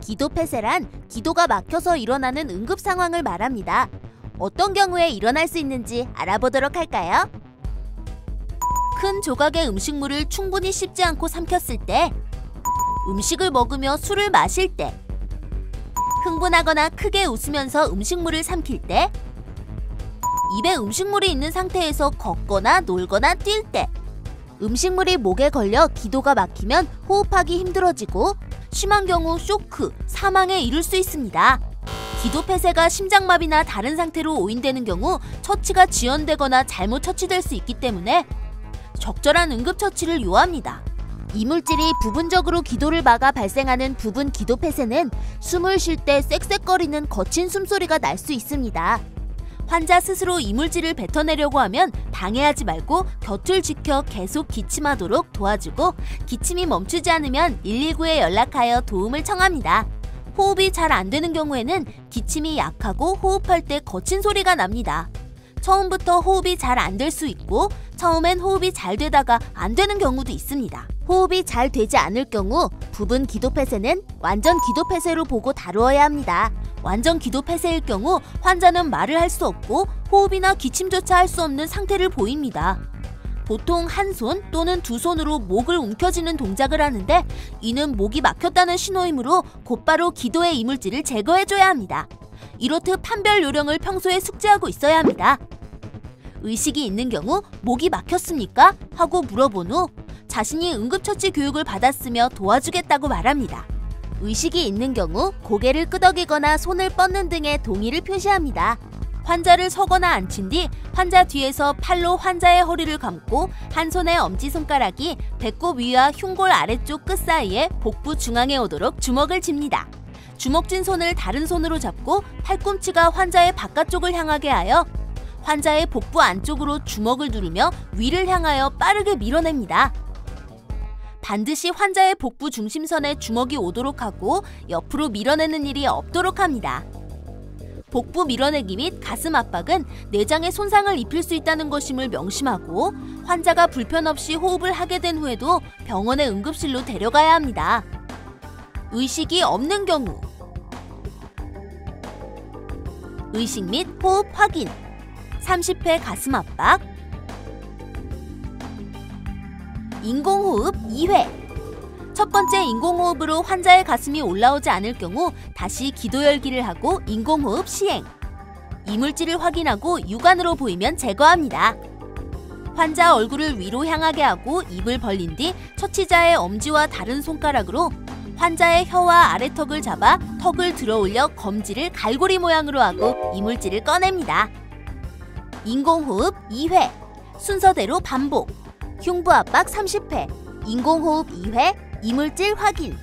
기도 폐쇄란 기도가 막혀서 일어나는 응급 상황을 말합니다. 어떤 경우에 일어날 수 있는지 알아보도록 할까요? 큰 조각의 음식물을 충분히 씹지 않고 삼켰을 때, 음식을 먹으며 술을 마실 때, 흥분하거나 크게 웃으면서 음식물을 삼킬 때, 입에 음식물이 있는 상태에서 걷거나 놀거나 뛸 때, 음식물이 목에 걸려 기도가 막히면 호흡하기 힘들어지고 심한 경우 쇼크, 사망에 이를 수 있습니다. 기도 폐쇄가 심장마비나 다른 상태로 오인되는 경우 처치가 지연되거나 잘못 처치될 수 있기 때문에 적절한 응급처치를 요합니다. 이물질이 부분적으로 기도를 막아 발생하는 부분 기도 폐쇄는 숨을 쉴 때 쌕쌕거리는 거친 숨소리가 날 수 있습니다. 환자 스스로 이물질을 뱉어내려고 하면 방해하지 말고 곁을 지켜 계속 기침하도록 도와주고 기침이 멈추지 않으면 119에 연락하여 도움을 청합니다. 호흡이 잘 안 되는 경우에는 기침이 약하고 호흡할 때 거친 소리가 납니다. 처음부터 호흡이 잘 안 될 수 있고 처음엔 호흡이 잘 되다가 안 되는 경우도 있습니다. 호흡이 잘 되지 않을 경우 부분 기도 폐쇄는 완전 기도 폐쇄로 보고 다루어야 합니다. 완전 기도 폐쇄일 경우 환자는 말을 할 수 없고 호흡이나 기침조차 할 수 없는 상태를 보입니다. 보통 한 손 또는 두 손으로 목을 움켜쥐는 동작을 하는데 이는 목이 막혔다는 신호이므로 곧바로 기도의 이물질을 제거해줘야 합니다. 이렇듯 판별 요령을 평소에 숙지하고 있어야 합니다. 의식이 있는 경우 목이 막혔습니까? 하고 물어본 후 자신이 응급처치 교육을 받았으며 도와주겠다고 말합니다. 의식이 있는 경우 고개를 끄덕이거나 손을 뻗는 등의 동의를 표시합니다. 환자를 서거나 앉힌 뒤 환자 뒤에서 팔로 환자의 허리를 감고 한 손의 엄지손가락이 배꼽 위와 흉골 아래쪽 끝 사이에 복부 중앙에 오도록 주먹을 쥡니다. 주먹 쥔 손을 다른 손으로 잡고 팔꿈치가 환자의 바깥쪽을 향하게 하여 환자의 복부 안쪽으로 주먹을 누르며 위를 향하여 빠르게 밀어냅니다. 반드시 환자의 복부 중심선에 주먹이 오도록 하고 옆으로 밀어내는 일이 없도록 합니다. 복부 밀어내기 및 가슴 압박은 내장에 손상을 입힐 수 있다는 것임을 명심하고 환자가 불편 없이 호흡을 하게 된 후에도 병원의 응급실로 데려가야 합니다. 의식이 없는 경우 의식 및 호흡 확인 30회 가슴 압박 인공호흡 2회 첫 번째 인공호흡으로 환자의 가슴이 올라오지 않을 경우 다시 기도 열기를 하고 인공호흡 시행. 이물질을 확인하고 육안으로 보이면 제거합니다. 환자 얼굴을 위로 향하게 하고 입을 벌린 뒤 처치자의 엄지와 다른 손가락으로 환자의 혀와 아래턱을 잡아 턱을 들어 올려 검지를 갈고리 모양으로 하고 이물질을 꺼냅니다. 인공호흡 2회 순서대로 반복 흉부 압박 30회 인공호흡 2회 이물질 확인